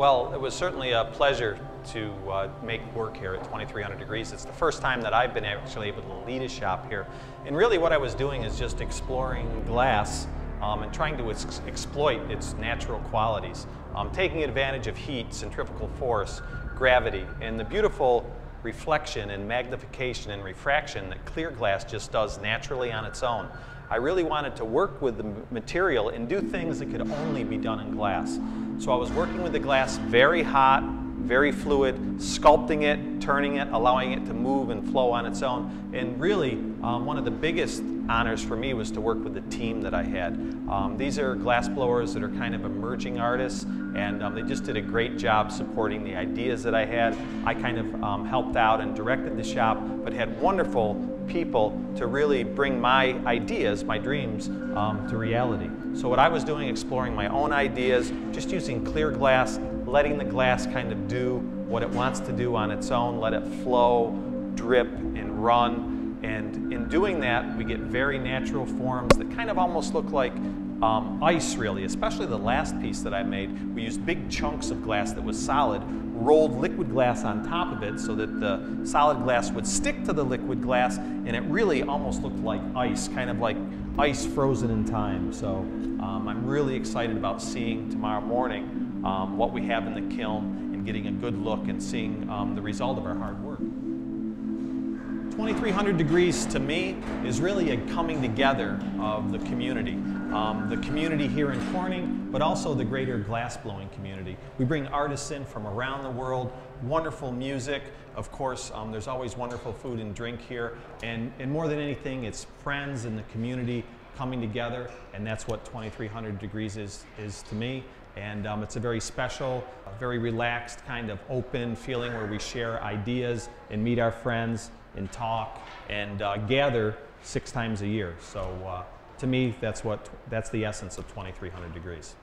Well, it was certainly a pleasure to uh, make work here at 2300 Degrees. It's the first time that I've been actually able to lead a shop here. And really what I was doing is just exploring glass um, and trying to ex exploit its natural qualities, um, taking advantage of heat, centrifugal force, gravity, and the beautiful reflection and magnification and refraction that clear glass just does naturally on its own. I really wanted to work with the material and do things that could only be done in glass. So I was working with the glass very hot, very fluid, sculpting it, turning it, allowing it to move and flow on its own. And really, um, one of the biggest honors for me was to work with the team that I had. Um, these are glass blowers that are kind of emerging artists, and um, they just did a great job supporting the ideas that I had. I kind of um, helped out and directed the shop, but had wonderful people to really bring my ideas, my dreams, um, to reality. So what I was doing, exploring my own ideas, just using clear glass, letting the glass kind of do what it wants to do on its own, let it flow, drip, and run. And in doing that, we get very natural forms that kind of almost look like um, ice really, especially the last piece that I made. We used big chunks of glass that was solid, rolled liquid glass on top of it so that the solid glass would stick to the liquid glass and it really almost looked like ice, kind of like ice frozen in time. So um, I'm really excited about seeing tomorrow morning um, what we have in the kiln and getting a good look and seeing um, the result of our hard work. 2300 degrees to me is really a coming together of the community. Um, the community here in Corning, but also the greater glassblowing community. We bring artists in from around the world, wonderful music. Of course, um, there's always wonderful food and drink here. And, and more than anything, it's friends and the community coming together, and that's what 2300 degrees is, is to me. And um, it's a very special, very relaxed, kind of open feeling where we share ideas and meet our friends and talk and uh, gather six times a year. So uh, to me, that's, what, that's the essence of 2300 degrees.